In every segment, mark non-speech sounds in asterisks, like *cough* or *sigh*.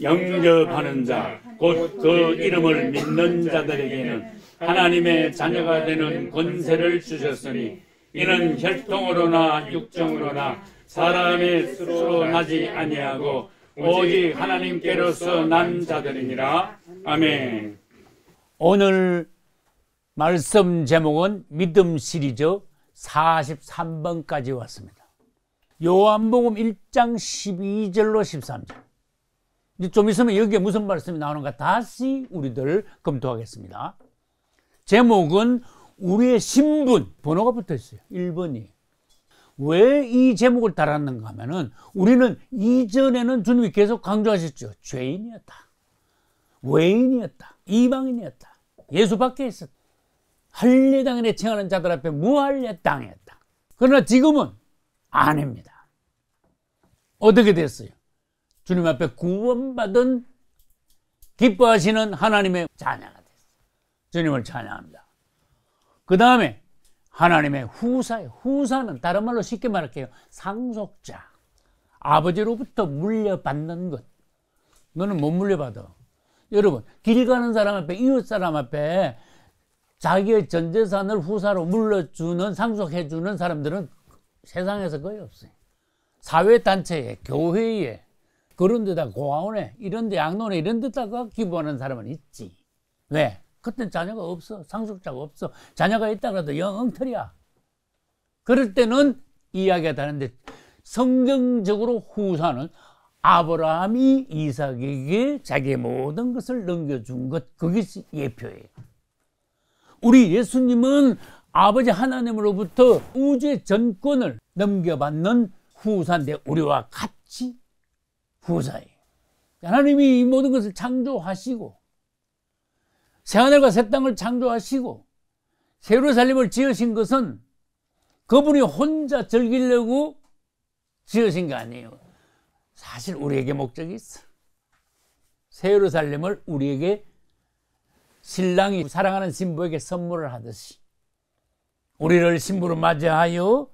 영접하는 자, 곧 그 이름을 믿는 자들에게는 하나님의 자녀가 되는 권세를 주셨으니 이는 혈통으로나 육정으로나 사람의 수로 나지 아니하고 오직 하나님께로서 난 자들이니라. 아멘. 오늘 말씀 제목은 믿음 시리즈 43번까지 왔습니다. 요한복음 1장 12절로 13절. 이제 좀 있으면 여기에 무슨 말씀이 나오는가 다시 우리들 검토하겠습니다. 제목은 우리의 신분, 번호가 붙어 있어요. 1번이. 왜 이 제목을 달았는가 하면은 우리는 이전에는 주님이 계속 강조하셨죠. 죄인이었다. 외인이었다. 이방인이었다. 예수 밖에 있었다. 할례당에 청하는 자들 앞에 무할례 당했다. 그러나 지금은 아닙니다. 어떻게 됐어요? 주님 앞에 구원받은 기뻐하시는 하나님의 자녀가 됐어요. 주님을 찬양합니다. 그 다음에 하나님의 후사예요. 후사는 다른 말로 쉽게 말할게요. 상속자. 아버지로부터 물려받는 것. 너는 못 물려받아. 여러분, 길 가는 사람 앞에, 이웃 사람 앞에 자기의 전 재산을 후사로 물려주는, 상속해주는 사람들은 세상에서 거의 없어요. 사회단체에, 교회에, 그런 데다 고아원에, 이런 데 양론에, 이런 데다가 기부하는 사람은 있지. 왜? 그땐 자녀가 없어. 상속자가 없어. 자녀가 있다 그래도 영 엉터리야. 그럴 때는 이야기가 다른데 성경적으로 후사는 아브라함이 이삭에게 자기의 모든 것을 넘겨준 것, 그것이 예표예요. 우리 예수님은 아버지 하나님으로부터 우주의 전권을 넘겨받는 후사인데 우리와 같이 후사예요. 하나님이 이 모든 것을 창조하시고 새하늘과 새 땅을 창조하시고 새로 살림을 지으신 것은 그분이 혼자 즐기려고 지으신 게 아니에요. 사실 우리에게 목적이 있어. 새로 살림을 우리에게 신랑이 사랑하는 신부에게 선물을 하듯이 우리를 신부로 맞이하여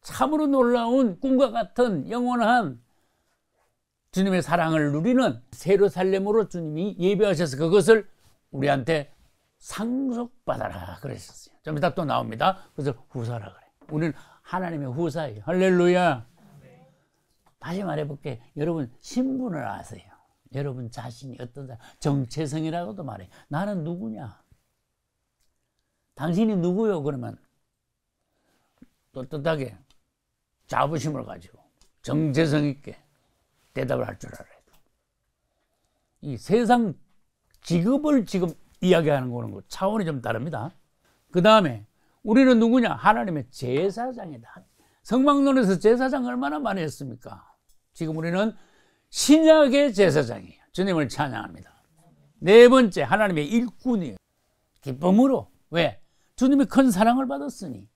참으로 놀라운 꿈과 같은 영원한 주님의 사랑을 누리는 새로 살림으로 주님이 예배하셔서 그것을 우리한테 상속받아라 그러셨어요. 좀 이따 또 나옵니다. 그래서 후사라 그래. 우리는 하나님의 후사예요. 할렐루야. 다시 말해볼게. 여러분 신분을 아세요. 여러분 자신이 어떤 사람, 정체성이라고도 말해. 나는 누구냐? 당신이 누구요? 그러면 떳떳하게 자부심을 가지고 정체성 있게 대답을 할 줄 알아야 돼. 이 세상 직업을 지금 이야기하는 거는 차원이 좀 다릅니다. 그 다음에 우리는 누구냐? 하나님의 제사장이다. 성막론에서 제사장 얼마나 많이 했습니까? 지금 우리는 신약의 제사장이에요. 주님을 찬양합니다. 네 번째, 하나님의 일꾼이에요. 기쁨으로. 왜? 주님이 큰 사랑을 받았으니.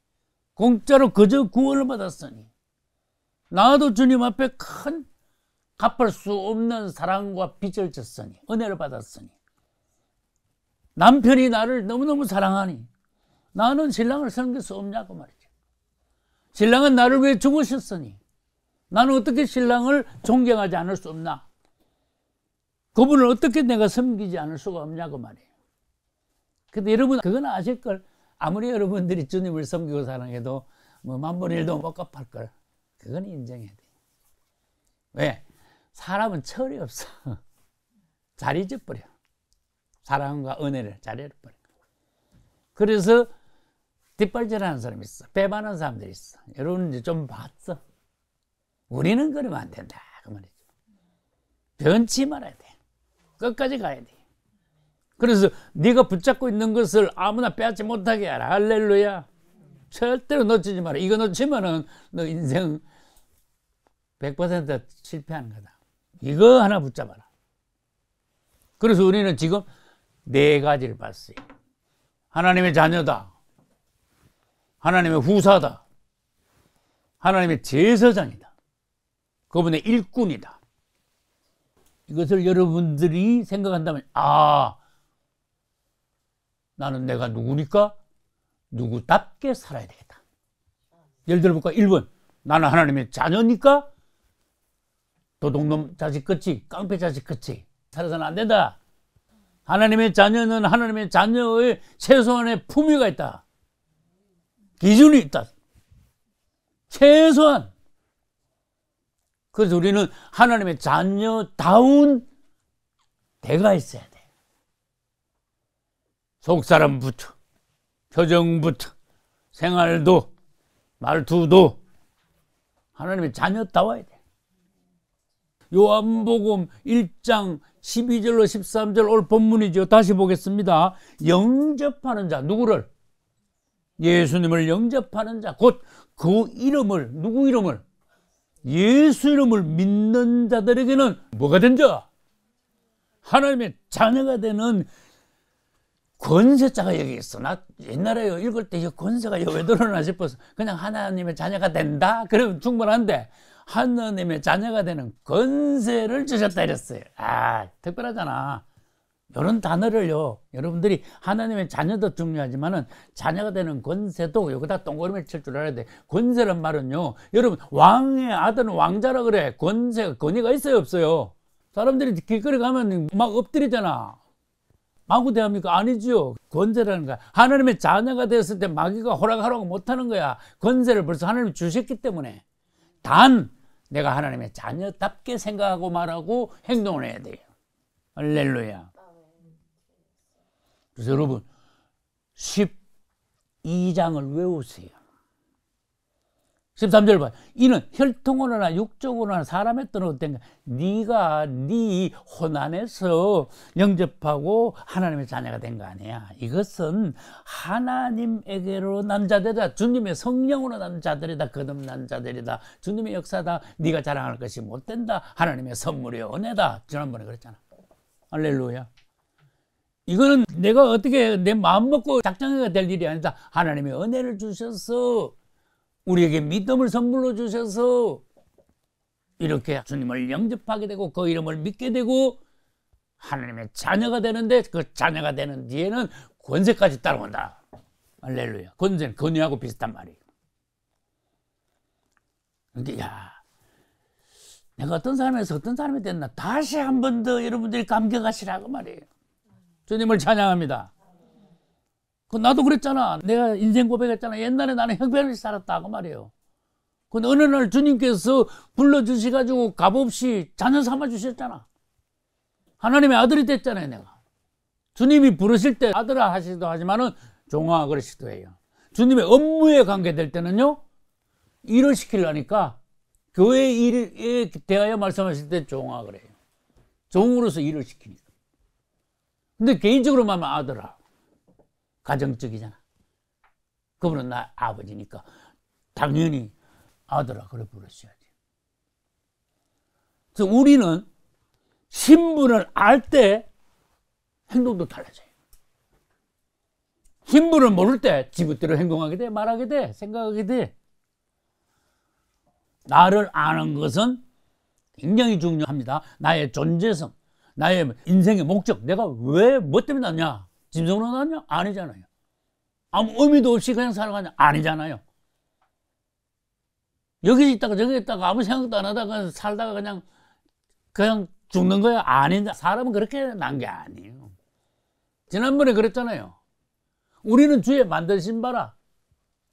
공짜로 그저 구원을 받았으니. 나도 주님 앞에 큰 갚을 수 없는 사랑과 빚을 졌으니. 은혜를 받았으니. 남편이 나를 너무너무 사랑하니 나는 신랑을 섬길 수 없냐고 말이죠. 신랑은 나를 위해 죽으셨으니 나는 어떻게 신랑을 존경하지 않을 수 없나? 그분을 어떻게 내가 섬기지 않을 수가 없냐고 말이에요. 근데 여러분, 그건 아실걸. 아무리 여러분들이 주님을 섬기고 사랑해도 뭐 만분 일도 못 갚을걸. 그건 인정해야 돼. 왜? 사람은 철이 없어. *laughs* 잘 잊어버려. 사랑과 은혜를 잘 거예요. 그래서 뒷발질하는 사람이 있어. 배반하는 사람들이 있어. 여러분 이제 좀 봤어. 우리는 그러면 안 된다. 그 말이죠. 변치 말아야 돼. 끝까지 가야 돼. 그래서 네가 붙잡고 있는 것을 아무나 빼앗지 못하게 하라. 할렐루야. 절대로 놓치지 마라. 이거 놓치면은 너 인생 100% 실패하는 거다. 이거 하나 붙잡아라. 그래서 우리는 지금 네 가지를 봤어요. 하나님의 자녀다. 하나님의 후사다. 하나님의 제사장이다. 그분의 일꾼이다. 이것을 여러분들이 생각한다면, 아, 나는 내가 누구니까? 누구답게 살아야 되겠다. 예를 들어볼까? 1번. 나는 하나님의 자녀니까? 도둑놈 자식 끝이, 깡패 자식 끝이. 살아서는 안 된다. 하나님의 자녀는 하나님의 자녀의 최소한의 품위가 있다. 기준이 있다. 최소한. 그래서 우리는 하나님의 자녀다운 대가 있어야 돼. 속사람부터, 표정부터, 생활도, 말투도 하나님의 자녀다워야 돼. 요한복음 1장 12절로 13절 올 본문이죠. 다시 보겠습니다. 영접하는 자, 누구를? 예수님을 영접하는 자, 곧 그 이름을, 누구 이름을? 예수 이름을 믿는 자들에게는 뭐가 된 자? 하나님의 자녀가 되는 권세자가 여기 있어. 나 옛날에 읽을 때 이 권세가 왜 들어나 싶어서 그냥 하나님의 자녀가 된다? 그러면 충분한데 하나님의 자녀가 되는 권세를 주셨다 이랬어요. 아, 특별하잖아. 이런 단어를요, 여러분들이 하나님의 자녀도 중요하지만은 자녀가 되는 권세도 여기다 동그라미 칠 줄 알아야 돼. 권세란 말은요, 여러분, 왕의 아들은 왕자라 그래. 권세가, 권위가 있어요, 없어요? 사람들이 길거리 가면 막 엎드리잖아. 마구 대합니까? 아니죠. 권세라는 거야. 하나님의 자녀가 됐을 때 마귀가 허락하라고 못하는 거야. 권세를 벌써 하나님이 주셨기 때문에. 단, 내가 하나님의 자녀답게 생각하고 말하고 행동을 해야 돼요. 할렐루야. 그래서 여러분 12장을 외우세요. 13절 봐. 이는 혈통으로나 육적으로나 사람의 뜻은 어떤가? 네가 네 혼안에서 영접하고 하나님의 자녀가 된 거 아니야. 이것은 하나님에게로 난 자들이다. 주님의 성령으로 난 자들이다. 거듭난 자들이다. 주님의 역사다. 네가 자랑할 것이 못 된다. 하나님의 선물이 은혜다. 지난번에 그랬잖아. 할렐루야. 이거는 내가 어떻게 내 마음 먹고 작정해가 될 일이 아니다. 하나님의 은혜를 주셔서 우리에게 믿음을 선물로 주셔서 이렇게 주님을 영접하게 되고 그 이름을 믿게 되고 하나님의 자녀가 되는데 그 자녀가 되는 뒤에는 권세까지 따라온다. 할렐루야. 권세는 권위하고 비슷한 말이에요. 그러니까 야 내가 어떤 사람에서 어떤 사람이 됐나 다시 한 번 더 여러분들이 감격하시라고 말이에요. 주님을 찬양합니다. 그 나도 그랬잖아. 내가 인생 고백했잖아. 옛날에 나는 형편없이 살았다고 말이에요. 근데 어느 날 주님께서 불러주시가지고 값없이 자녀 삼아 주셨잖아. 하나님의 아들이 됐잖아요, 내가. 주님이 부르실 때 아들아 하시기도 하지만은 종아 그러시기도 해요. 주님의 업무에 관계될 때는요, 일을 시키려니까 교회 일에 대하여 말씀하실 때 종아 그래요. 종으로서 일을 시키니까. 근데 개인적으로 말하면 아들아. 가정적이잖아. 그분은 나 아버지니까 당연히 아들아 그래 부르셔야지. 그래서 우리는 신분을 알 때 행동도 달라져요. 신분을 모를 때 지부대로 행동하게 돼, 말하게 돼, 생각하게 돼. 나를 아는 것은 굉장히 중요합니다. 나의 존재성, 나의 인생의 목적, 내가 왜, 뭐 때문에 났냐? 짐승으로 났냐? 아니잖아요. 아무 의미도 없이 그냥 살아가냐? 아니잖아요. 여기 있다가 저기 있다가 아무 생각도 안 하다가 살다가 그냥 그냥 죽는 거야? 아니다. 사람은 그렇게 난 게 아니에요. 지난번에 그랬잖아요. 우리는 주의 만드신 바라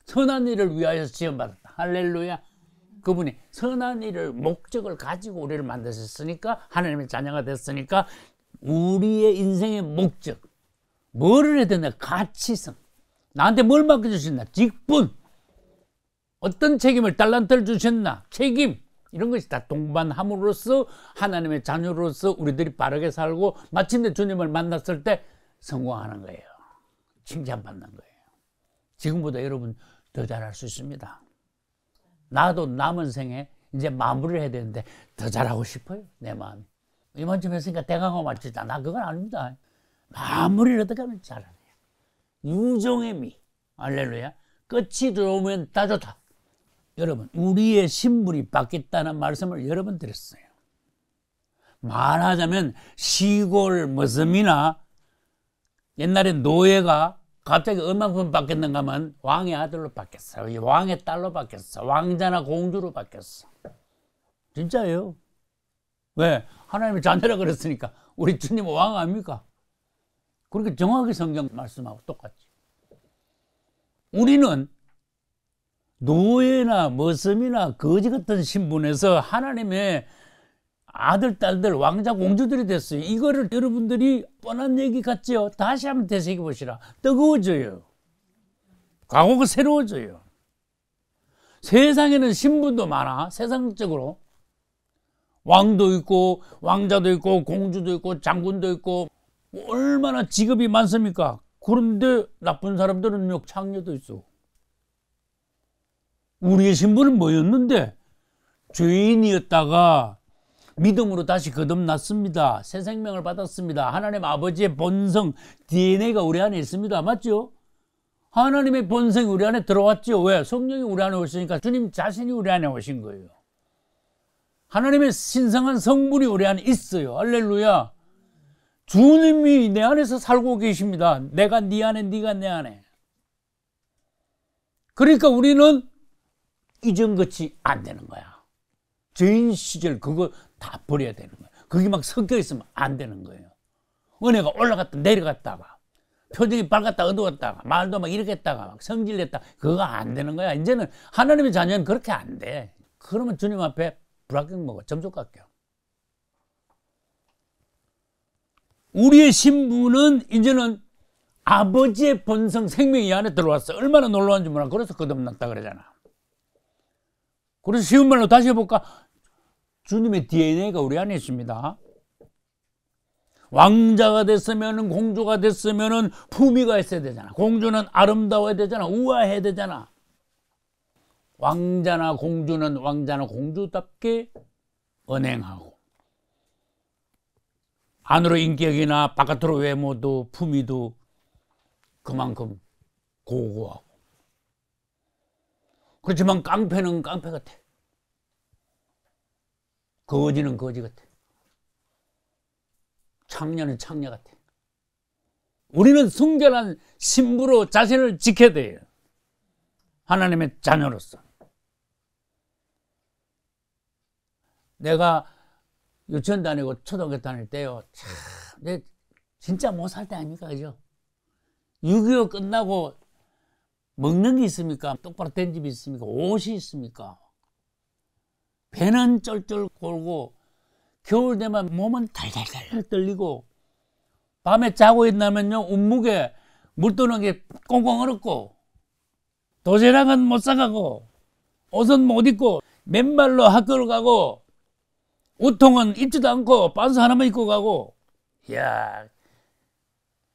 선한 일을 위하여 지원받았다. 할렐루야. 그분이 선한 일을 목적을 가지고 우리를 만드셨으니까 하나님의 자녀가 됐으니까 우리의 인생의 목적 뭐를 해야 되나? 가치성. 나한테 뭘 맡겨주셨나? 직분. 어떤 책임을 달란트를 주셨나? 책임. 이런 것이 다 동반함으로써 하나님의 자녀로서 우리들이 바르게 살고 마침내 주님을 만났을 때 성공하는 거예요. 칭찬받는 거예요. 지금보다 여러분 더 잘할 수 있습니다. 나도 남은 생에 이제 마무리를 해야 되는데 더 잘하고 싶어요 내 마음이. 이만큼 했으니까 대강호 맞지다 나 그건 아닙니다 마무리를 어떻게 하면 잘하냐. 유종의 미. 알렐루야. 끝이 들어오면 다 좋다. 여러분, 우리의 신분이 바뀌었다는 말씀을 여러 번 드렸어요. 말하자면 시골 머슴이나 옛날에 노예가 갑자기 얼마큼 바뀌었는가 하면 왕의 아들로 바뀌었어. 왕의 딸로 바뀌었어. 왕자나 공주로 바뀌었어. 진짜예요. 왜? 하나님의 자녀라 그랬으니까 우리 주님은 왕 아닙니까? 그렇게 정확히 성경 말씀하고 똑같지. 우리는 노예나 머슴이나 거지 같은 신분에서 하나님의 아들, 딸들, 왕자, 공주들이 됐어요. 이거를 여러분들이 뻔한 얘기 같죠? 다시 한번 되새겨 보시라. 뜨거워져요. 과거가 새로워져요. 세상에는 신분도 많아. 세상적으로. 왕도 있고, 왕자도 있고, 공주도 있고, 장군도 있고, 얼마나 직업이 많습니까? 그런데 나쁜 사람들은 요 창녀도 있어. 우리의 신분은 뭐였는데? 죄인이었다가 믿음으로 다시 거듭났습니다. 새 생명을 받았습니다. 하나님 아버지의 본성, DNA가 우리 안에 있습니다. 맞죠? 하나님의 본성이 우리 안에 들어왔죠. 왜? 성령이 우리 안에 오시니까 주님 자신이 우리 안에 오신 거예요. 하나님의 신성한 성분이 우리 안에 있어요. 할렐루야. 주님이 내 안에서 살고 계십니다. 내가 네 안에, 네가 내 안에. 그러니까 우리는 이전같이 안 되는 거야. 죄인 시절 그거 다 버려야 되는 거야. 그게 막 섞여 있으면 안 되는 거예요. 은혜가 올라갔다 내려갔다가 표정이 밝았다 어두웠다가 말도 막 이렇게 했다가 막 성질냈다 그거 안 되는 거야. 이제는 하나님의 자녀는 그렇게 안 돼. 그러면 주님 앞에 불합격 먹어 점수 깎여. 우리의 신부는 이제는 아버지의 본성 생명이 안에 들어왔어. 얼마나 놀라운지 몰라. 그래서 거듭났다 그러잖아. 그래서 쉬운 말로 다시 해볼까? 주님의 DNA가 우리 안에 있습니다. 왕자가 됐으면 공주가 됐으면 품위가 있어야 되잖아. 공주는 아름다워야 되잖아. 우아해야 되잖아. 왕자나 공주는 왕자나 공주답게 언행하고 안으로 인격이나 바깥으로 외모도 품위도 그만큼 고고하고 그렇지만 깡패는 깡패 같아. 거지는 거지 같아. 창녀는 창녀 같아. 우리는 순결한 신부로 자신을 지켜야 돼요. 하나님의 자녀로서. 내가 유치원 다니고 초등학교 다닐 때요. 참, 내 진짜 못 살 때 아닙니까? 그죠? 6.25 끝나고 먹는 게 있습니까? 똑바로 된 집이 있습니까? 옷이 있습니까? 배는 쩔쩔 골고 겨울 되면 몸은 달달달 떨리고 밤에 자고 있나면요 운묵에 물 떠는 게 꽁꽁 얼었고 도시락은 못 사가고 옷은 못 입고 맨발로 학교를 가고 우통은 입지도 않고 반스 하나만 입고 가고 이야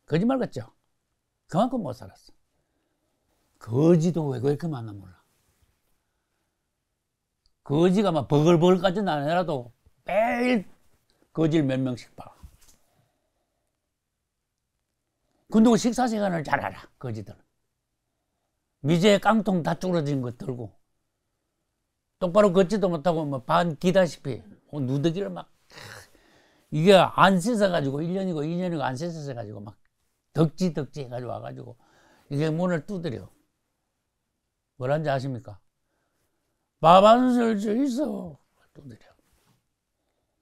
거짓말 같죠 그만큼 못 살았어 거지도 왜 그렇게 많나 몰라 거지가 막 버글버글까지는 아니라도 매일 거질 몇 명씩 봐. 근데 식사 시간을 잘 알아, 거지들은. 미제 깡통 다 쭈그러진 거 들고. 똑바로 걷지도 못하고 뭐 반 기다시피 어, 누더기를 막 이게 안 씻어가지고 1년이고 2년이고 안 씻어가지고 막 덕지 덕지 해가지고 와가지고 이게 문을 두드려. 뭐란지 아십니까? 밥한술 줘 있어. 두드려.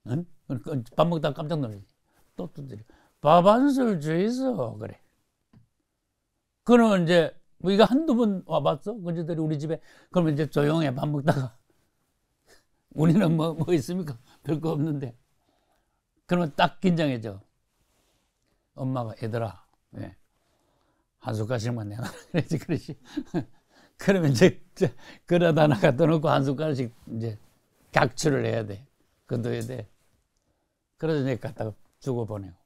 응? 밥 먹다가 깜짝 놀라지. 또 두드려. 밥한술 줘 있어. 그래. 그러면 이제 뭐 이거 한두 번 와봤어? 그저들이 우리 집에. 그러면 이제 조용해. 밥 먹다가. 우리는 뭐, 뭐 있습니까? 별거 없는데. 그러면 딱 긴장해져. 엄마가 얘들아, 예. 한 숟갈씩만 내놔. 그러지, 그러지. *laughs* 그러면 이제, 그러다 하나 갖다 놓고 한 숟갈씩 이제 각출을 해야 돼. 건둬야 돼. 그래서 이제 갖다가 주고 보내고.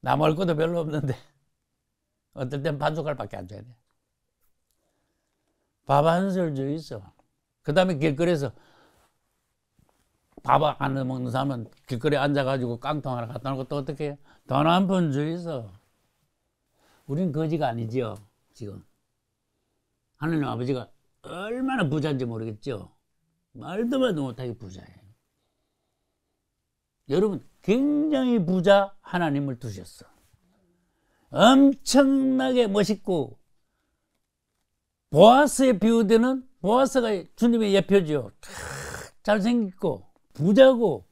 나 먹을 것도 별로 없는데, 어떨 땐 반 숟갈밖에 안 줘야 돼. 밥 한 술 줘 있어. 그 다음에 길거리에서 밥 안 먹는 사람은 길거리에 앉아가지고 깡통 하나 갖다 놓고 또 어떻게 해요? 돈한 푼줘 있어. 우린 거지가 아니죠, 지금. 하나님 아버지가 얼마나 부자인지 모르겠죠? 말도 말도 못하게 부자예요. 여러분 굉장히 부자 하나님을 두셨어. 엄청나게 멋있고 보아스에 비유되는 보아스가 주님의 예표죠. 잘생겼고 부자고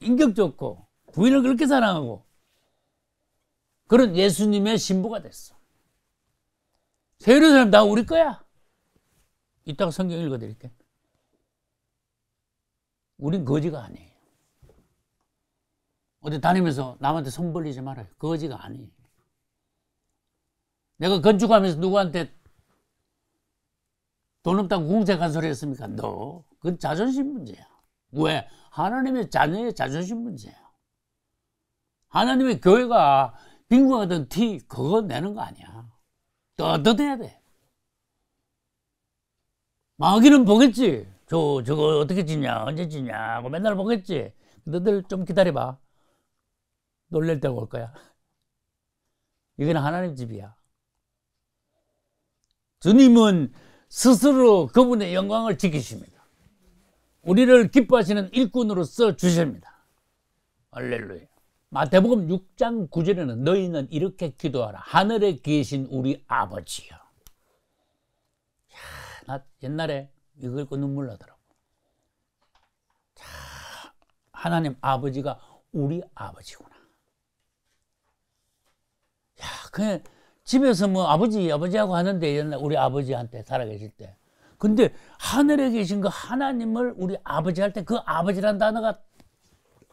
인격 좋고 부인을 그렇게 사랑하고 그런 예수님의 신부가 됐어. 세례 사람 다 우리 거야. 이따가 성경 읽어드릴게. 우린 거지가 아니에요. 어디 다니면서 남한테 손 벌리지 말아요. 거지가 아니에요. 내가 건축하면서 누구한테 돈 없다고 공세간 소리 했습니까? 너. 그건 자존심 문제야. 왜? 하나님의 자녀의 자존심 문제야. 하나님의 교회가 빙고하던 티, 그거 내는 거 아니야. 떳떳해야 돼. 마귀는 보겠지. 저, 저거 어떻게 지냐, 언제 지냐, 하고 맨날 보겠지. 너들 좀 기다려봐. 놀랄 때가 올 거야. 이건 하나님 집이야. 주님은 스스로 그분의 영광을 지키십니다. 우리를 기뻐하시는 일꾼으로서 주십니다. 알렐루야. 마태복음 6장 9절에는 너희는 이렇게 기도하라. 하늘에 계신 우리 아버지요. 야, 나 옛날에 이거 읽고 눈물 나더라고. 자, 하나님 아버지가 우리 아버지구나. 야, 그냥 집에서 뭐 아버지, 아버지하고 하는데 옛날 우리 아버지한테 살아계실 때. 근데 하늘에 계신 그 하나님을 우리 아버지 할 때 그 아버지란 단어가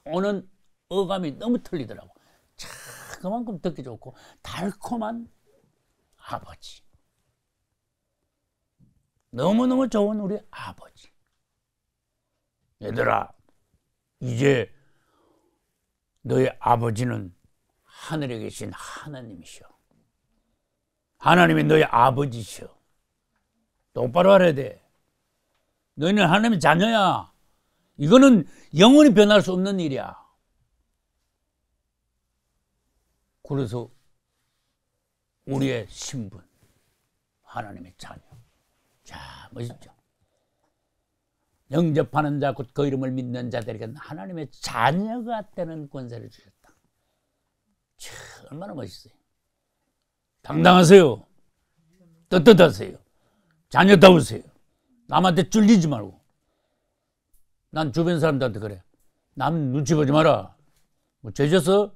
오는 어감이 너무 틀리더라고. 참, 그만큼 듣기 좋고 달콤한 아버지. 너무너무 좋은 우리 아버지. 얘들아, 이제 너의 아버지는 하늘에 계신 하나님이시오. 하나님이 너의 아버지시오. 똑바로 알아야 돼. 너희는 하나님의 자녀야. 이거는 영원히 변할 수 없는 일이야. 그래서 우리의 신분, 하나님의 자녀. 자, 멋있죠? 영접하는 자, 곧 그 이름을 믿는 자들에게 하나님의 자녀가 되는 권세를 주셨다. 참, 얼마나 멋있어요. 당당하세요. 떳떳하세요. 자녀다우세요. 남한테 쫄리지 말고. 난 주변 사람들한테 그래. 남 눈치 보지 마라. 뭐 죄졌어?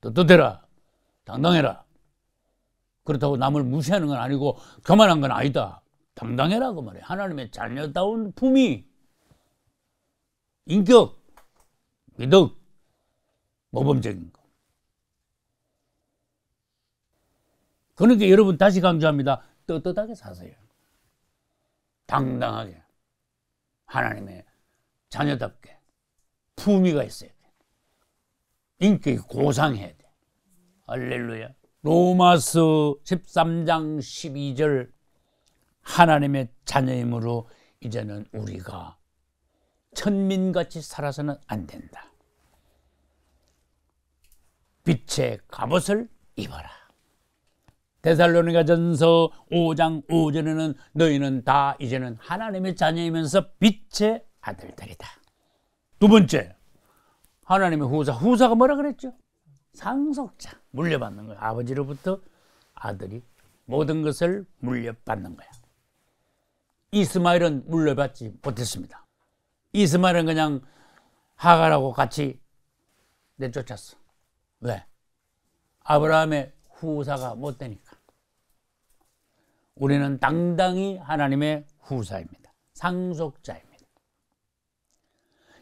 떳떳해라. 당당해라. 그렇다고 남을 무시하는 건 아니고 교만한 건 아니다. 당당해라 그 말이야. 하나님의 자녀다운 품위, 인격, 미덕, 모범적인 거. 그러니까 여러분 다시 강조합니다. 떳떳하게 사세요. 당당하게. 하나님의 자녀답게. 품위가 있어야 돼. 인격이 고상해야 돼. 할렐루야. 로마서 13장 12절 하나님의 자녀이므로 이제는 우리가 천민같이 살아서는 안 된다. 빛의 갑옷을 입어라. 데살로니가 전서 5장 5절에는 너희는 다 이제는 하나님의 자녀이면서 빛의 아들들이다. 두 번째, 하나님의 후사. 후사가 뭐라 그랬죠? 상속자. 물려받는 거야. 아버지로부터 아들이 모든 것을 물려받는 거야. 이스마엘은 물려받지 못했습니다. 이스마엘은 그냥 하갈하고 같이 내쫓았어. 왜? 아브라함의 후사가 못 되니까. 우리는 당당히 하나님의 후사입니다. 상속자입니다.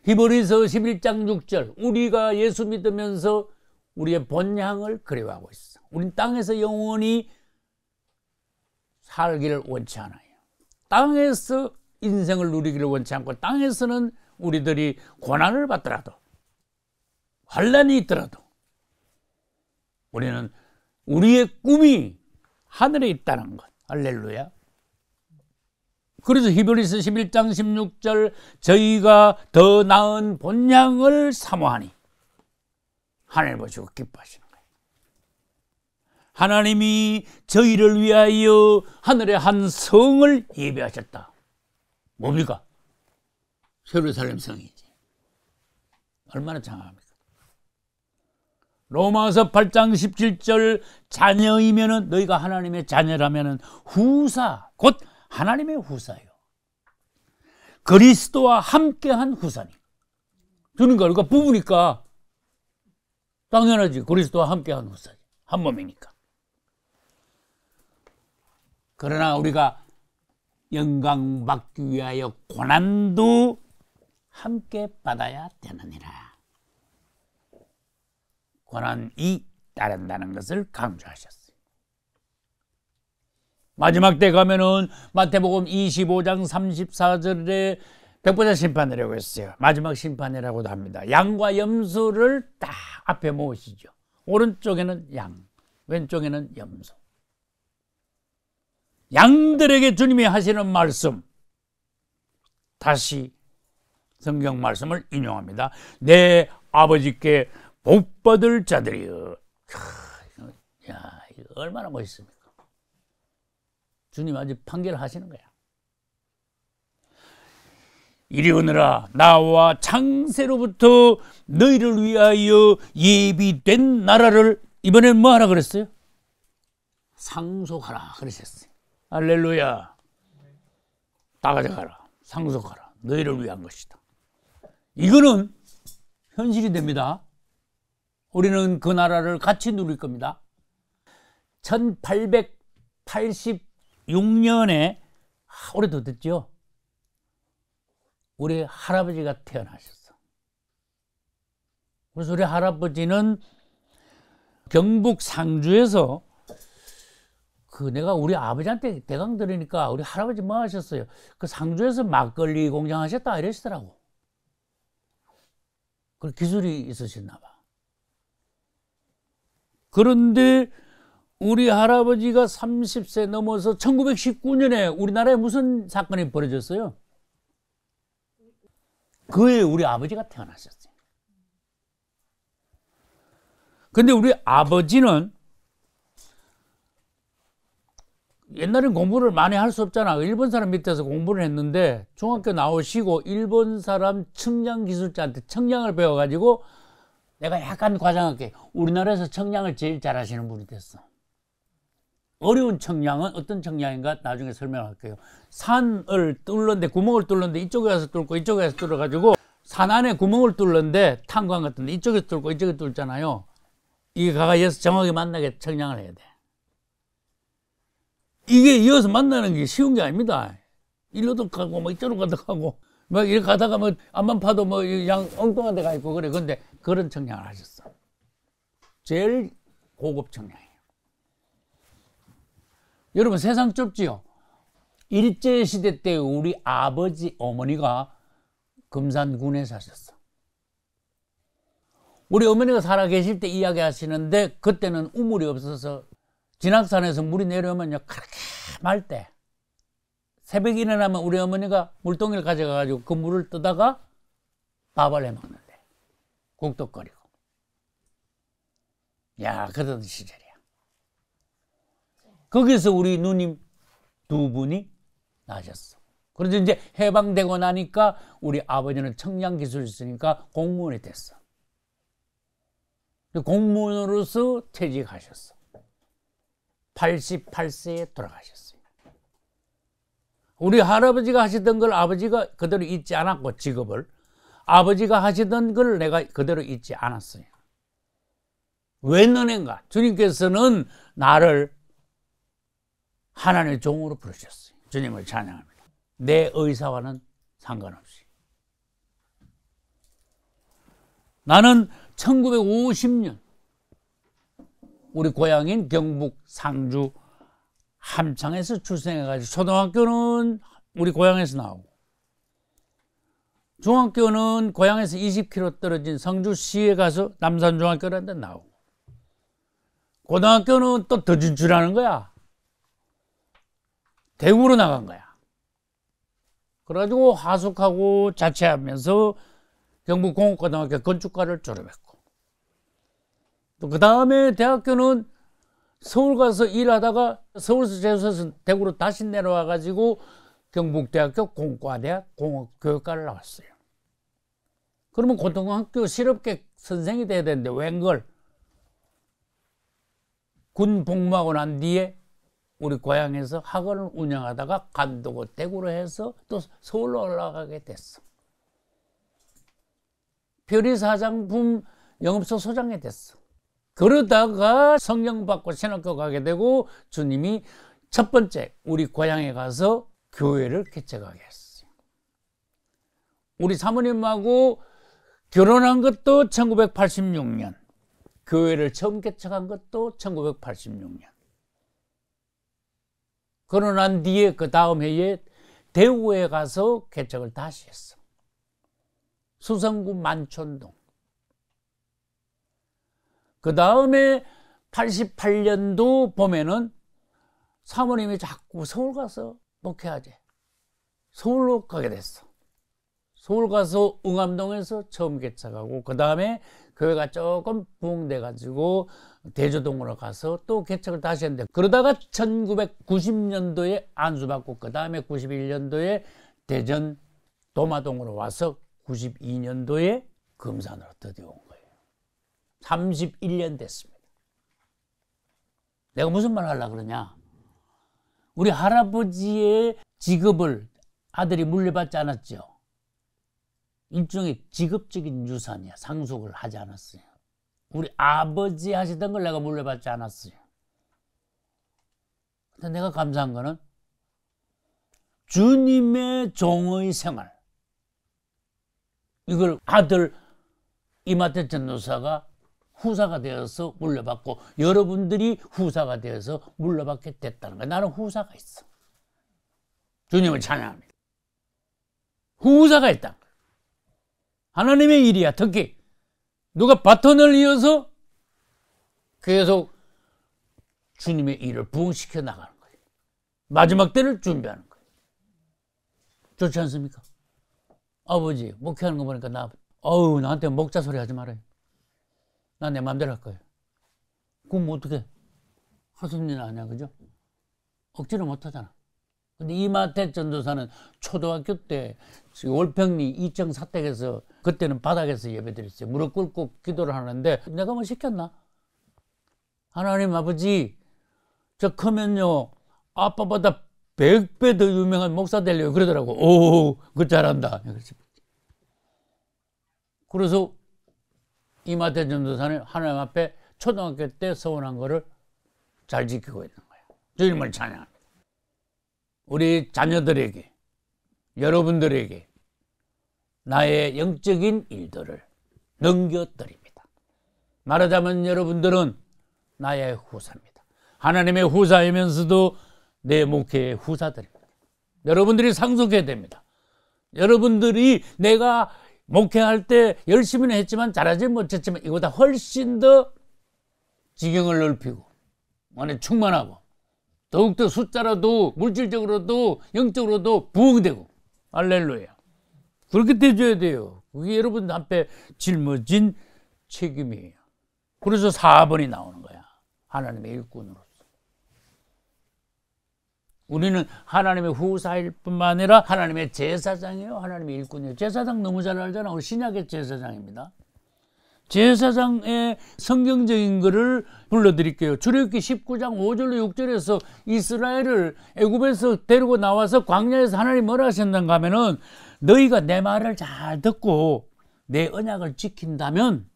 히브리서 11장 6절 우리가 예수 믿으면서 우리의 본향을 그리워하고 있어. 우린 땅에서 영원히 살기를 원치 않아요. 땅에서 인생을 누리기를 원치 않고 땅에서는 우리들이 고난을 받더라도 환란이 있더라도 우리는 우리의 꿈이 하늘에 있다는 것. 할렐루야. 그래서 히브리서 11장 16절 저희가 더 나은 본향을 사모하니 하나님 보시고 기뻐하시는 거예요. 하나님이 저희를 위하여 하늘의 한 성을 예배하셨다. 뭡니까? 세루살렘 성이지. 얼마나 장합니까? 로마서 8장 17절 자녀이면은 너희가 하나님의 자녀라면은 후사 곧 하나님의 후사요. 그리스도와 함께한 후사니. 주는 거 그러니까 부부니까 당연하지. 그리스도와 함께한 후사지. 한 몸이니까. 그러나 우리가 영광 받기 위하여 고난도 함께 받아야 되느니라. 고난이 따른다는 것을 강조하셨어요. 마지막 때 가면은 마태복음 25장 34절에 백보자 심판이라고 했어요. 마지막 심판이라고도 합니다. 양과 염소를 딱 앞에 모으시죠. 오른쪽에는 양, 왼쪽에는 염소. 양들에게 주님이 하시는 말씀 다시 성경 말씀을 인용합니다. 내 아버지께 복 받을 자들이여. 야, 이거 얼마나 멋있습니까? 주님 아직 판결 하시는 거야. 이리 오너라 나와 창세로부터 너희를 위하여 예비된 나라를 이번엔 뭐 하라 그랬어요? 상속하라 그러셨어요. 할렐루야. 다 가져가라. 상속하라. 너희를 위한 것이다. 이거는 현실이 됩니다. 우리는 그 나라를 같이 누릴 겁니다. 1886년에 올해도 됐죠. 우리 할아버지가 태어나셨어. 그래서 우리 할아버지는 경북 상주에서 그 내가 우리 아버지한테 대강 들으니까 우리 할아버지 뭐 하셨어요? 그 상주에서 막걸리 공장 하셨다 이러시더라고. 그 기술이 있으셨나 봐. 그런데 우리 할아버지가 30세 넘어서 1919년에 우리나라에 무슨 사건이 벌어졌어요? 그에 우리 아버지가 태어나셨어요. 근데 우리 아버지는 옛날엔 공부를 많이 할 수 없잖아. 일본 사람 밑에서 공부를 했는데 중학교 나오시고 일본 사람 청량 기술자한테 청량을 배워가지고 내가 약간 과장할게. 우리나라에서 청량을 제일 잘하시는 분이 됐어. 어려운 청량은 어떤 청량인가 나중에 설명할게요. 산을 뚫는데 구멍을 뚫는데 이쪽에 가서 뚫고 이쪽에 가서 뚫어가지고 산 안에 구멍을 뚫는데 탄광 같은데 이쪽에 뚫고 이쪽에 뚫잖아요. 이게 가가 이어서 정확히 만나게 청량을 해야 돼. 이게 이어서 만나는 게 쉬운 게 아닙니다. 일로도 가고 뭐 이쪽으로 가도 가고 막 이렇게 가다가 뭐 앞만 파도 뭐 양 엉뚱한 데가 있고 그래. 근데 그런 청량을 하셨어. 제일 고급 청량이에요. 여러분 세상 좁지요. 일제 시대 때 우리 아버지 어머니가 금산군에 사셨어. 우리 어머니가 살아 계실 때 이야기 하시는데 그때는 우물이 없어서 진학산에서 물이 내려오면요 그렇게 맑대 새벽에 일어나면 우리 어머니가 물동이를 가져가가지고 그 물을 뜨다가 밥을 해 먹는데. 국떡거리고. 야 그러던 시절이야. 거기서 우리 누님 두 분이 나셨어. 그래서 이제 해방되고 나니까 우리 아버지는 청량기술이 있으니까 공무원이 됐어. 공무원으로서 퇴직하셨어. 88세에 돌아가셨어요. 우리 할아버지가 하시던 걸 아버지가 그대로 잊지 않았고 직업을 아버지가 하시던 걸 내가 그대로 잊지 않았어요. 왜 너넨가? 주님께서는 나를 하나님의 종으로 부르셨어요. 주님을 찬양합니다. 내 의사와는 상관없이. 나는 1950년 우리 고향인 경북 상주 함창에서 출생해가지고 초등학교는 우리 고향에서 나오고 중학교는 고향에서 20km 떨어진 성주시에 가서 남산중학교라는 데 나오고 고등학교는 또 더 진출하는 거야. 대구로 나간 거야. 그래가지고 하숙하고 자취하면서 경북공업고등학교 건축과를 졸업했고 또 그 다음에 대학교는 서울 가서 일하다가 서울에서 재수해서 대구로 다시 내려와 가지고 경북대학교 공과대학 공업교육과를 나왔어요. 그러면 고등학교 실업계 선생이 돼야 되는데 웬걸 군 복무하고 난 뒤에 우리 고향에서 학원을 운영하다가 간도고 대구로 해서 또 서울로 올라가게 됐어. 별이 사장품 영업소 소장이 됐어. 그러다가 성령 받고 신학교 가게 되고 주님이 첫 번째 우리 고향에 가서 교회를 개척하게 했어요. 우리 사모님하고 결혼한 것도 1986년, 교회를 처음 개척한 것도 1986년. 결혼한 뒤에 그 다음 해에 대구에 가서 개척을 다시 했어. 수성구 만촌동. 그 다음에 88년도 봄에는 사모님이 자꾸 서울 가서 목회하지. 서울로 가게 됐어. 서울 가서 응암동에서 처음 개척하고 그 다음에 교회가 조금 부흥돼 가지고 대조동으로 가서 또 개척을 다시 했는데 그러다가 1990년도에 안수받고 그 다음에 91년도에 대전 도마동으로 와서 92년도에 금산으로 드디어 온 거예요. 31년 됐습니다. 내가 무슨 말 하려고 그러냐? 우리 할아버지의 직업을 아들이 물려받지 않았죠. 일종의 직업적인 유산이야. 상속을 하지 않았어요. 우리 아버지 하시던 걸 내가 물려받지 않았어요. 근데 내가 감사한 거는 주님의 종의 생활. 이걸 아들 이마태 전도사가 후사가 되어서 물려받고 여러분들이 후사가 되어서 물려받게 됐다는 거야. 나는 후사가 있어. 주님을 찬양합니다. 후사가 있다. 하나님의 일이야. 특히 누가 바톤을 이어서 계속 주님의 일을 부흥시켜 나가는 거예요. 마지막 때를 준비하는 거예요. 좋지 않습니까? 아버지 목회하는 거 보니까 나 어우 나한테 목자 소리 하지 말아요. 나 내 마음대로 할 거예요. 그럼 어떻게 하수님 아니야 그죠? 억지로 못 하잖아. 근데 이마태 전도사는 초등학교 때 월평리 이정 사택에서 그때는 바닥에서 예배 드렸어요. 무릎 꿇고 기도를 하는데 내가 뭐 시켰나? 하나님 아버지 저 크면요 아빠보다 100배 더 유명한 목사 되려고 그러더라고. 오, 그 잘한다. 그래서 이마태 전도사는 하나님 앞에 초등학교 때 서운한 거를 잘 지키고 있는 거예요. 주님을 찬양합니다. 우리 자녀들에게, 여러분들에게 나의 영적인 일들을 넘겨드립니다. 말하자면 여러분들은 나의 후사입니다. 하나님의 후사이면서도 내 목회의 후사들입니다. 여러분들이 상속해야 됩니다. 여러분들이 내가 목회할 때 열심히는 했지만 잘하지 못했지만 이보다 훨씬 더 지경을 넓히고 안에 충만하고 더욱더 숫자라도 물질적으로도 영적으로도 부흥되고. 알렐루야. 그렇게 돼줘야 돼요. 그게 여러분 앞에 짊어진 책임이에요. 그래서 4번이 나오는 거야. 하나님의 일꾼으로서 우리는 하나님의 후사일 뿐만 아니라 하나님의 제사장이에요. 하나님의 일꾼이에요. 제사장 너무 잘 알잖아. 우리 신약의 제사장입니다. 제사장의 성경적인 것을 불러드릴게요. 출애굽기 19장 5절로 6절에서 이스라엘을 애굽에서 데리고 나와서 광야에서 하나님 뭐라 하셨는가 하면은 너희가 내 말을 잘 듣고 내 언약을 지킨다면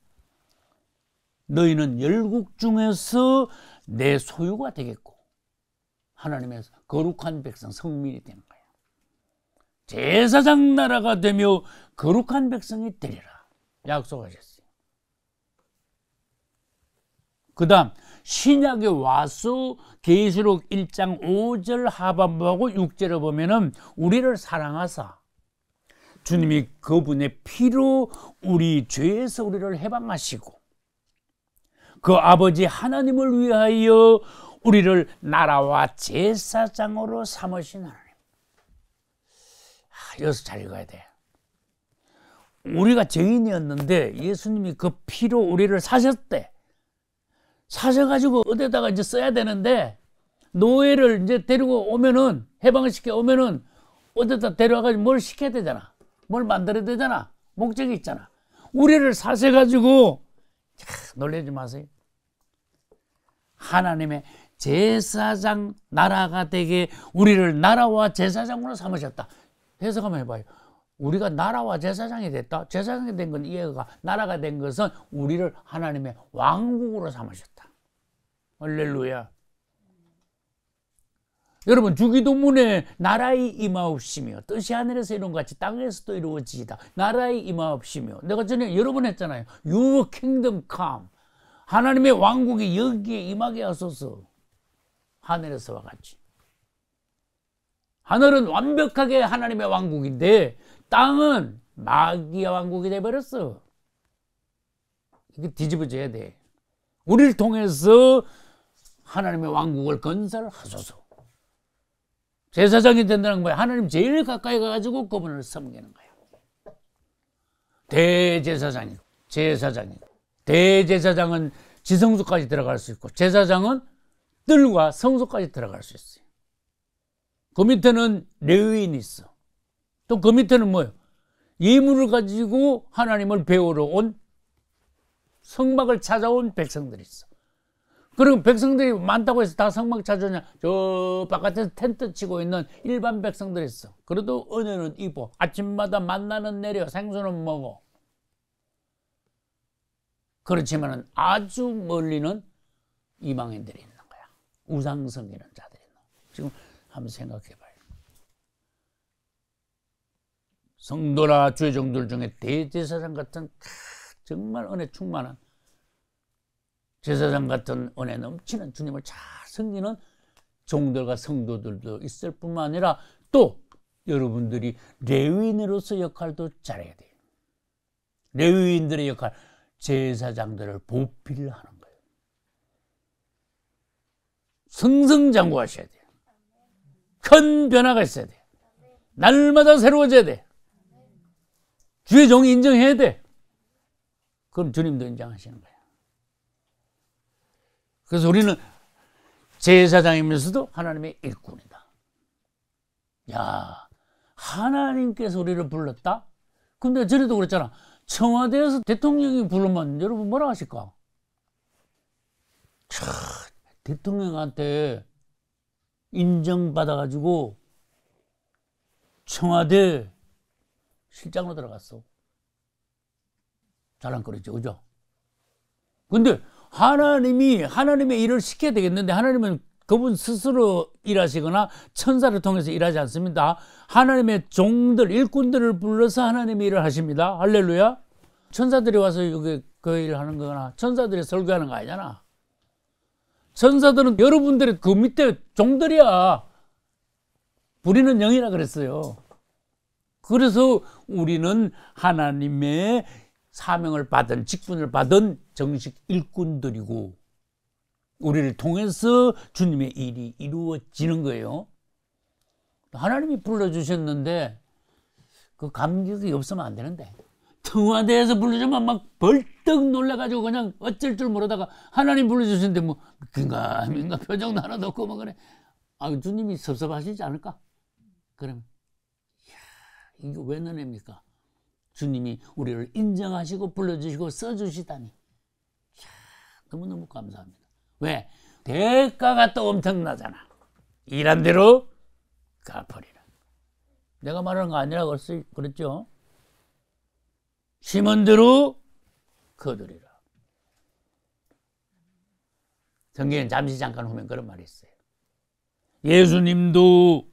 너희는 열국 중에서 내 소유가 되겠고 하나님의 거룩한 백성 성민이 되는 거예요. 제사장 나라가 되며 거룩한 백성이 되리라 약속하셨어요. 그 다음 신약에 와서 계시록 1장 5절 하반부하고 6절을 보면은 우리를 사랑하사 주님이 그분의 피로 우리 죄에서 우리를 해방하시고 그 아버지 하나님을 위하여 우리를 나라와 제사장으로 삼으신 하나님. 아, 여기서 잘 읽어야 돼. 우리가 죄인이었는데 예수님이 그 피로 우리를 사셨대. 사셔가지고 어디다가 이제 써야 되는데 노예를 이제 데리고 오면은 해방을 시켜 오면은 어디다 데려와가지고 뭘 시켜야 되잖아. 뭘 만들어야 되잖아. 목적이 있잖아. 우리를 사셔가지고 놀라지 마세요. 하나님의 제사장 나라가 되게 우리를 나라와 제사장으로 삼으셨다. 해석 한번 해봐요. 우리가 나라와 제사장이 됐다. 제사장이 된 건 이해가 나라가 된 것은 우리를 하나님의 왕국으로 삼으셨다. 할렐루야. 여러분 주기도문에 나라의 임하옵시며 뜻이 하늘에서 이룬 같이 땅에서도 이루어지이다. 나라의 임하옵시며 내가 전에 여러 번 했잖아요. Your kingdom come. 하나님의 왕국이 여기에 임하게 하소서. 하늘에서와 같이. 하늘은 완벽하게 하나님의 왕국인데 땅은 마귀의 왕국이 돼버렸어. 이게 뒤집어져야 돼. 우리를 통해서 하나님의 왕국을 건설하소서. 제사장이 된다는 거야. 하나님 제일 가까이 가가지고 그분을 섬기는 거야. 대제사장이고, 제사장이고. 대제사장은 지성소까지 들어갈 수 있고, 제사장은 뜰과 성소까지 들어갈 수 있어요. 그 밑에는 레위인이 있어. 또 그 밑에는 뭐예요? 예물을 가지고 하나님을 배우러 온 성막을 찾아온 백성들이 있어. 그리고 백성들이 많다고 해서 다 성막 찾아오냐? 저 바깥에서 텐트 치고 있는 일반 백성들이 있어. 그래도 은혜는 입어. 아침마다 만나는 내려 생수는 먹어. 그렇지만 아주 멀리는 이방인들이. 우상 섬기는 자들이. 지금 한번 생각해 봐요. 성도나 죄종들 중에 대제사장 같은 정말 은혜 충만한 제사장 같은 은혜 넘치는 주님을 잘 섬기는 종들과 성도들도 있을 뿐만 아니라 또 여러분들이 레위인으로서 역할도 잘해야 돼요. 레위인들의 역할, 제사장들을 보필하는. 승승장구하셔야 돼요. 큰 변화가 있어야 돼요. 날마다 새로워져야 돼. 주의 종이 인정해야 돼. 그럼 주님도 인정하시는 거예요. 그래서 우리는 제사장이면서도 하나님의 일꾼이다. 야, 하나님께서 우리를 불렀다? 근데 전에도 그랬잖아. 청와대에서 대통령이 부르면 여러분 뭐라 하실까? 차, 대통령한테 인정받아가지고 청와대 실장으로 들어갔어. 자랑거리죠, 그죠? 근데 하나님이 하나님의 일을 시켜야 되겠는데 하나님은 그분 스스로 일하시거나 천사를 통해서 일하지 않습니다. 하나님의 종들, 일꾼들을 불러서 하나님의 일을 하십니다. 할렐루야. 천사들이 와서 여기 그 일을 하는 거나 천사들이 설교하는 거 아니잖아. 천사들은 여러분들의 그 밑에 종들이야. 부리는 영이라 그랬어요. 그래서 우리는 하나님의 사명을 받은 직분을 받은 정식 일꾼들이고 우리를 통해서 주님의 일이 이루어지는 거예요. 하나님이 불러주셨는데 그 감격이 없으면 안 되는데 청와대에서 불러주면 막 벌떡 놀라가지고 그냥 어쩔 줄 모르다가 하나님 불러주셨는데 뭐 긴가 민가 표정도 하나도 없고 뭐 그래 아 주님이 섭섭하시지 않을까? 그럼 이야 이게 왜 너네입니까? 주님이 우리를 인정하시고 불러주시고 써주시다니 이야, 너무너무 감사합니다. 왜? 대가가 또 엄청나잖아. 일한 대로 갚으리라. 내가 말하는 거 아니라 그랬죠? 심은 대로 거두리라. 성경에 잠시 잠깐 후면 그런 말이 있어요. 예수님도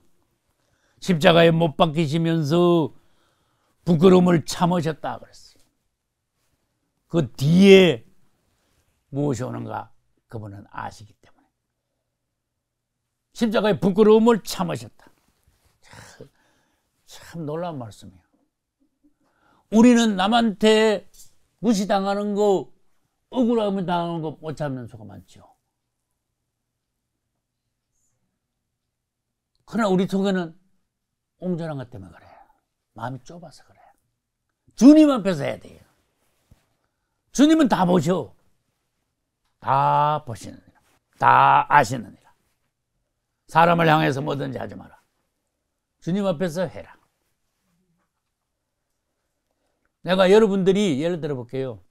십자가에 못 박히시면서 부끄러움을 참으셨다 그랬어요. 그 뒤에 무엇이 오는가 그분은 아시기 때문에 십자가의 부끄러움을 참으셨다. 참, 참 놀라운 말씀이에요. 우리는 남한테 무시당하는 거, 억울함을 당하는 거 못 참는 수가 많죠. 그러나 우리 속에는 옹졸한 것 때문에 그래요. 마음이 좁아서 그래요. 주님 앞에서 해야 돼요. 주님은 다 보셔. 다 보시느니라. 다 아시느니라. 사람을 향해서 뭐든지 하지 마라. 주님 앞에서 해라. 내가 여러분들이 예를 들어 볼게요.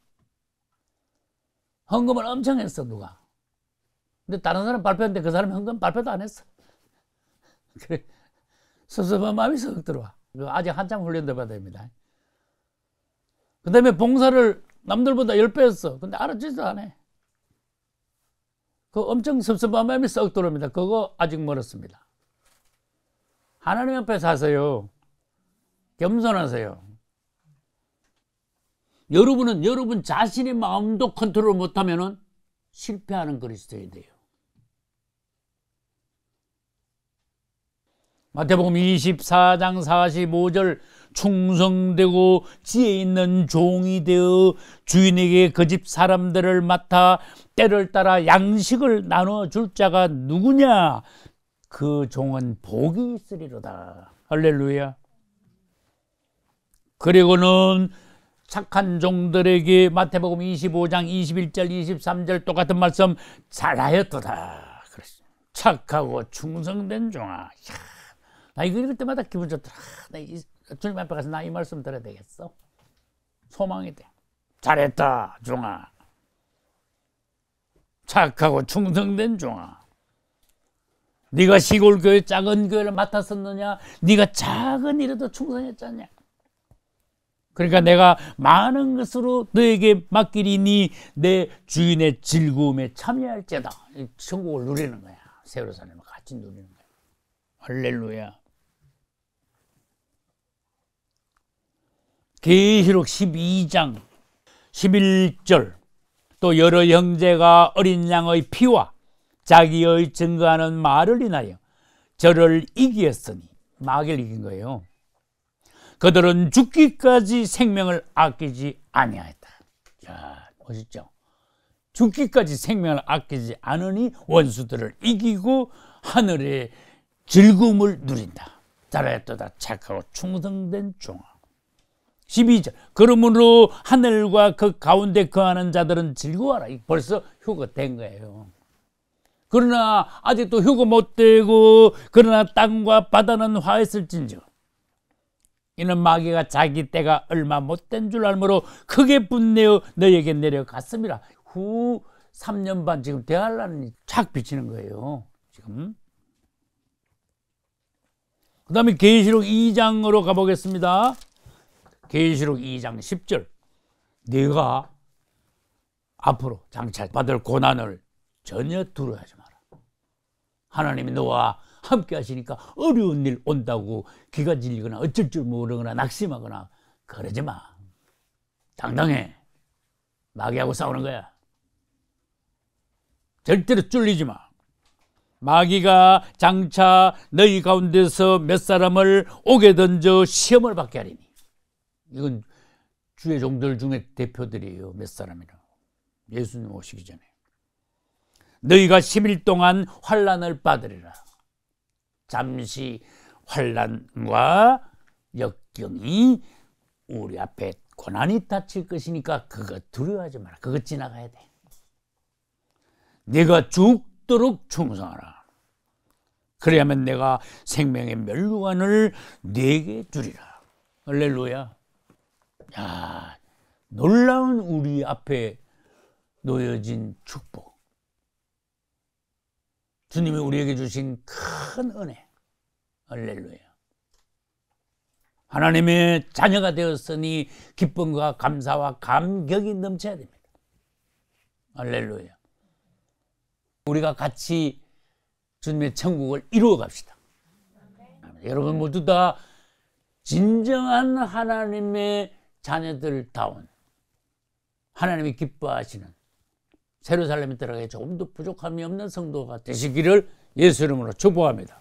헌금을 엄청 했어, 누가. 근데 다른 사람 발표했는데 그 사람이 헌금 발표도 안 했어. *laughs* 그래. 섭섭한 마음이 썩 들어와. 그 아직 한참 훈련돼 봐야 됩니다. 그 다음에 봉사를 남들보다 10배 했어. 근데 알아지도 않아. 그 엄청 섭섭한 마음이 썩 들어옵니다. 그거 아직 멀었습니다. 하나님 앞에 사세요. 겸손하세요. 여러분은 여러분 자신의 마음도 컨트롤 못하면 실패하는 그리스도인이 돼요. 마태복음 24장 45절 충성되고 지혜 있는 종이 되어 주인에게 그 집 사람들을 맡아 때를 따라 양식을 나눠 줄 자가 누구냐? 그 종은 복이 있으리로다. 할렐루야. 그리고는 착한 종들에게 마태복음 25장 21절 23절 똑같은 말씀 잘하였도다. 그랬어. 착하고 충성된 종아. 나 이거 읽을 때마다 기분 좋더라. 나 이, 주님 앞에 가서 나 이 말씀 들어야 되겠어. 소망이 돼. 잘했다, 종아. 착하고 충성된 종아. 네가 시골 교회 작은 교회를 맡았었느냐? 네가 작은 일에도 충성했잖냐? 그러니까 내가 많은 것으로 너에게 맡기리니 내 주인의 즐거움에 참여할지다. 천국을 누리는 거야. 세월사람을 같이 누리는 거야. 할렐루야. 계시록 12장 11절 또 여러 형제가 어린 양의 피와 자기의 증거하는 말을 인하여 저를 이기었으니 마귀를 이긴 거예요. 그들은 죽기까지 생명을 아끼지 아니하였다. 자, 멋있죠? 죽기까지 생명을 아끼지 않으니 원수들을 이기고 하늘의 즐거움을 누린다. 잘하였다 착하고 충성된 종아. 12절. 그러므로 하늘과 그 가운데 거하는 자들은 즐거워라. 벌써 휴거 된 거예요. 그러나 아직도 휴거 못 되고 그러나 땅과 바다는 화했을진저 이는 마귀가 자기 때가 얼마 못된 줄 알므로 크게 분내어 너에게 내려갔습니다. 후 3년 반 지금 대환란이 착 비치는 거예요. 지금. 그 다음에 계시록 2장으로 가보겠습니다. 계시록 2장 10절. 네가 앞으로 장차 받을 고난을 전혀 두려워하지 마라. 하나님이 너와 함께 하시니까 어려운 일 온다고 귀가 질리거나 어쩔 줄 모르거나 낙심하거나 그러지 마. 당당해. 마귀하고 싸우는 거야. 절대로 쫄리지 마. 마귀가 장차 너희 가운데서 몇 사람을 오게 던져 시험을 받게 하리니. 이건 주의 종들 중에 대표들이에요. 몇 사람이라. 예수님 오시기 전에. 너희가 10일 동안 환란을 받으리라. 잠시 환란과 역경이 우리 앞에 고난이 닥칠 것이니까 그거 두려워하지 마라. 그거 지나가야 돼. 내가 죽도록 충성하라. 그래야만 내가 생명의 멸류관을 내게 주리라. 할렐루야. 야, 놀라운 우리 앞에 놓여진 축복. 주님이 우리에게 주신 큰 은혜. 할렐루야. 하나님의 자녀가 되었으니 기쁨과 감사와 감격이 넘쳐야 됩니다. 할렐루야. 우리가 같이 주님의 천국을 이루어 갑시다. 여러분 모두 다 진정한 하나님의 자녀들다운 하나님이 기뻐하시는 세루살렘에 들어가게 조금도 부족함이 없는 성도가 되시기를 예수 이름으로 축복합니다.